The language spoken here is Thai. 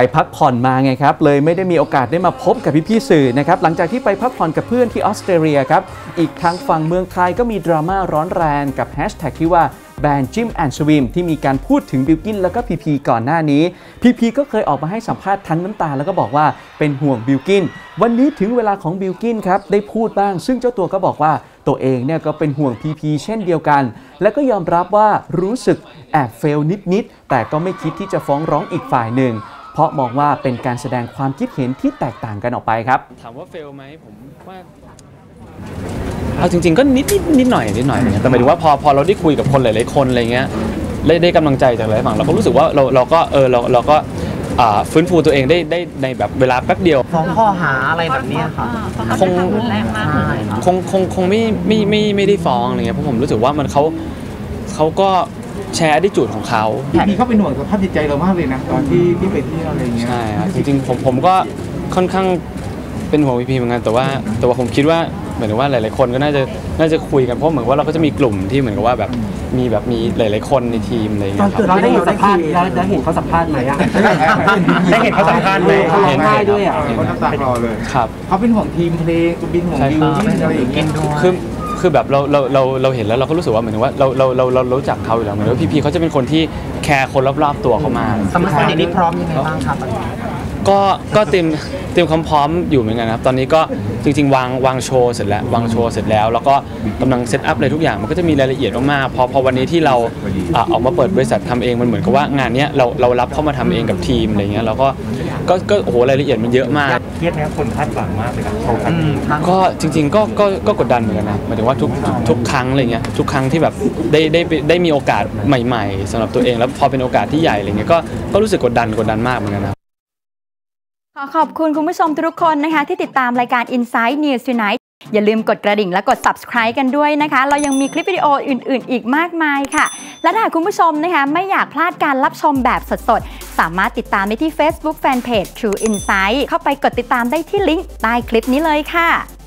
ไปพักผ่อนมาไงครับ เลยไม่ได้มีโอกาสได้มาพบกับพี่ๆสื่อนะครับ หลังจากที่ไปพักผ่อนกับเพื่อนที่ออสเตรเลียครับ อีกทางฝั่งเมืองไทยก็มีดราม่าร้อนแรงกับแฮชแท็กที่ว่าแบรนด์จิมแอนด์สวิมที่มีการพูดถึงบิวกิ้นแล้วก็พีพีก่อนหน้านี้พีพีก็เคยออกมาให้สัมภาษณ์ทั้งน้ำตา แล้วก็บอกว่าเป็นห่วงบิวกิ้น วันนี้ถึงเวลาของบิวกิ้นครับได้พูดบ้าง ซึ่งเจ้าตัวก็บอกว่าตัวเองเนี่ยก็เป็นห่วงพีพีเช่นเดียวกัน และก็ยอมรับว่ารู้สึกแอบเฟลนิดๆแต่ก็ไม่คิดที่จะฟ้องร้องอีกฝ่ายหนึ่ง ราะมองว่าเป็นการแสดงความคิดเห็นที่แตกต่างกันออกไปครับ ถามว่าเฟลไหมผมว่าเอาจริงๆก็นิดนิดนิดหน่อยนิดหน่อยเนี่ยแต่หมายถึงว่าพอพอเราได้คุยกับคนหลายๆคนอะไรเงี้ยได้ได้กำลังใจจากหลายฝั่งเราก็รู้สึกว่าเราเราก็เออเราเราก็อ่าฟื้นฟูตัวเองได้ได้ในแบบเวลาแป๊บเดียวฟ้องข้อหาอะไรแบบเนี้ยค่ะคงรุนแรงมากเลยคงคงคงไม่ไม่ไม่ไม่ได้ฟ้องอะไรเงี้ยเพราะผมรู้สึกว่ามันเขาเขาก็ แชร์ดิจูดของเขาพี่พีเขาเป็นห่วงสภาพจิตใจเรามากเลยนะตอนที่ที่ไปเที่ยวอะไรเงี้ยใช่ครับจริงๆผมผมก็ค่อนข้างเป็นห่วงพีพีเหมือนกันแต่ว่าแต่ว่าผมคิดว่าเหมือนกับว่าหลาย ๆ คนก็น่าจะน่าจะคุยกันเพราะเหมือนว่าเราก็จะมีกลุ่มที่เหมือนกับว่าแบบมีแบบมีหลาย ๆ คนในทีมอะไรอย่างตอเงี้นยครับเกิดเราได้เห็นสัมภาษณ์เราได้เห็นเขาสัมภาษณ์ไหมอะได้เห็นเขาสัมภาษณ์ไหมเขาร้องไห้ด้วยอะเขาน้ำตาคลอเลยครับเขาเป็นห่วงทีมเพลงคุณบินห่วงใช่บิควรับที่อะไรอย่างเงี้ยคือ คือแบบเราเราเราเราเห็นแล้วเราก็รู้สึกว่าเหมือนกับว่าเราเราเราเรารู้จักเขาอยู่แล้วเหมือนว่าพีพีเขาจะเป็นคนที่แคร์คนรอบๆตัวเขามากสมัครวันนี้พร้อมยังไงบ้างครับ ก็ก็เตรียมเตรียมความพร้อมอยู่เหมือนกันครับ ตอนนี้ก็จริง ๆ วางวางโชว์เสร็จแล้ววางโชว์เสร็จแล้ว แล้วก็กำลังเซตอัพอะไรทุกอย่างมันก็จะมีรายละเอียดมากๆพอพอวันนี้ที่เราอะออกมาเปิดบริษัททำเองมันเหมือนกับว่างานเนี้ยเราเรารับเข้ามาทำเองกับทีมอะไรเงี้ยเราก็ก็ก็โอ้โหรายละเอียดมันเยอะมาก เครียดไหมครับคนคาดหวังมากเลยกับโชว์ครั้งนี้ก็จริงๆก็ก็ก็กดดันเหมือนกันนะหมายถึงว่าทุกทุกทุกครั้งอะไรเงี้ยทุกครั้งที่แบบได้ได้ได้ได้มีโอกาสใหม่ ๆสำหรับตัวเองแล้วพอเป็นโอกาสที่ใหญ่อะไรเงี้ยก็ก็รู้สึกกดดันกดดันมากเหมือนกันนะ ขอขอบคุณคุณผู้ชมทุกคนนะคะ ที่ติดตามรายการ Inside News Tonight อย่าลืมกดกระดิ่งและกด subscribe กันด้วยนะคะ เรายังมีคลิปวิดีโออื่น ๆ อีกมากมายค่ะ และถ้าหากคุณผู้ชมนะคะไม่อยากพลาดการรับชมแบบสด ๆ สามารถติดตามได้ที่ Facebook Fanpage True Insight เข้าไปกดติดตามได้ที่ลิงก์ใต้คลิปนี้เลยค่ะ